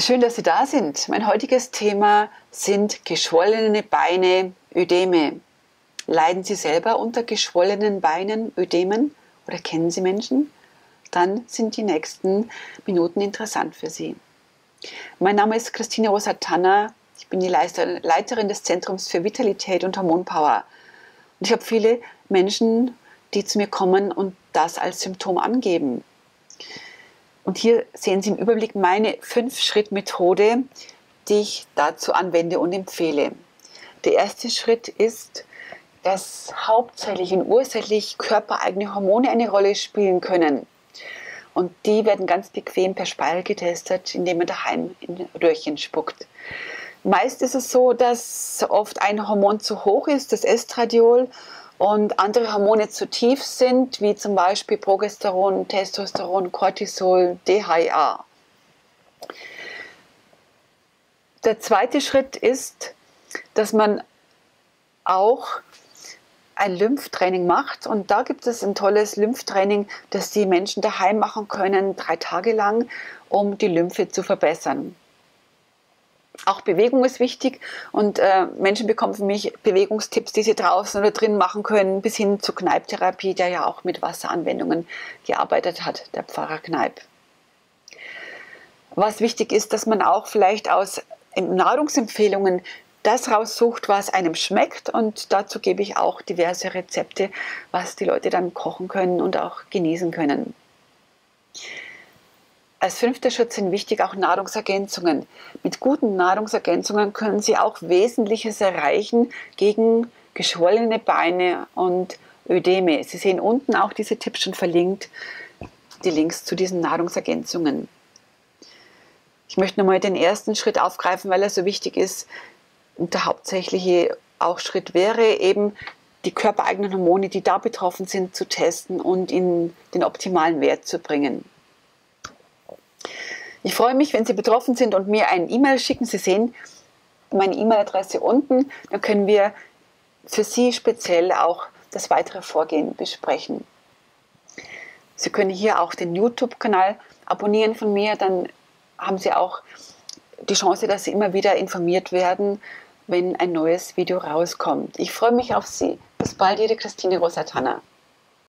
Schön, dass Sie da sind. Mein heutiges Thema sind geschwollene Beine, Ödeme. Leiden Sie selber unter geschwollenen Beinen, Ödemen oder kennen Sie Menschen? Dann sind die nächsten Minuten interessant für Sie. Mein Name ist Christine Rosa Tanner. Ich bin die Leiterin des Zentrums für Vitalität und Hormonpower. Und ich habe viele Menschen, die zu mir kommen und das als Symptom angeben. Und hier sehen Sie im Überblick meine Fünf-Schritt-Methode, die ich dazu anwende und empfehle. Der erste Schritt ist, dass hauptsächlich und ursächlich körpereigene Hormone eine Rolle spielen können. Und die werden ganz bequem per Speichel getestet, indem man daheim in Röhrchen spuckt. Meist ist es so, dass oft ein Hormon zu hoch ist, das Estradiol, und andere Hormone zu tief sind, wie zum Beispiel Progesteron, Testosteron, Cortisol, DHA. Der zweite Schritt ist, dass man auch ein Lymphtraining macht. Und da gibt es ein tolles Lymphtraining, das die Menschen daheim machen können, drei Tage lang, um die Lymphe zu verbessern. Auch Bewegung ist wichtig und äh, Menschen bekommen für mich Bewegungstipps, die sie draußen oder drin machen können, bis hin zur Kneipptherapie, der ja auch mit Wasseranwendungen gearbeitet hat, der Pfarrer Kneipp. Was wichtig ist, dass man auch vielleicht aus Nahrungsempfehlungen das raussucht, was einem schmeckt und dazu gebe ich auch diverse Rezepte, was die Leute dann kochen können und auch genießen können. Als fünfter Schritt sind wichtig auch Nahrungsergänzungen. Mit guten Nahrungsergänzungen können Sie auch Wesentliches erreichen gegen geschwollene Beine und Ödeme. Sie sehen unten auch diese Tipps schon verlinkt, die Links zu diesen Nahrungsergänzungen. Ich möchte nochmal den ersten Schritt aufgreifen, weil er so wichtig ist. Und der hauptsächliche auch Schritt wäre eben, die körpereigenen Hormone, die da betroffen sind, zu testen und in den optimalen Wert zu bringen. Ich freue mich, wenn Sie betroffen sind und mir ein E-Mail schicken. Sie sehen meine E-Mail-Adresse unten. Dann können wir für Sie speziell auch das weitere Vorgehen besprechen. Sie können hier auch den YouTube-Kanal abonnieren von mir. Dann haben Sie auch die Chance, dass Sie immer wieder informiert werden, wenn ein neues Video rauskommt. Ich freue mich auf Sie. Bis bald, Ihre Christine Rosatana.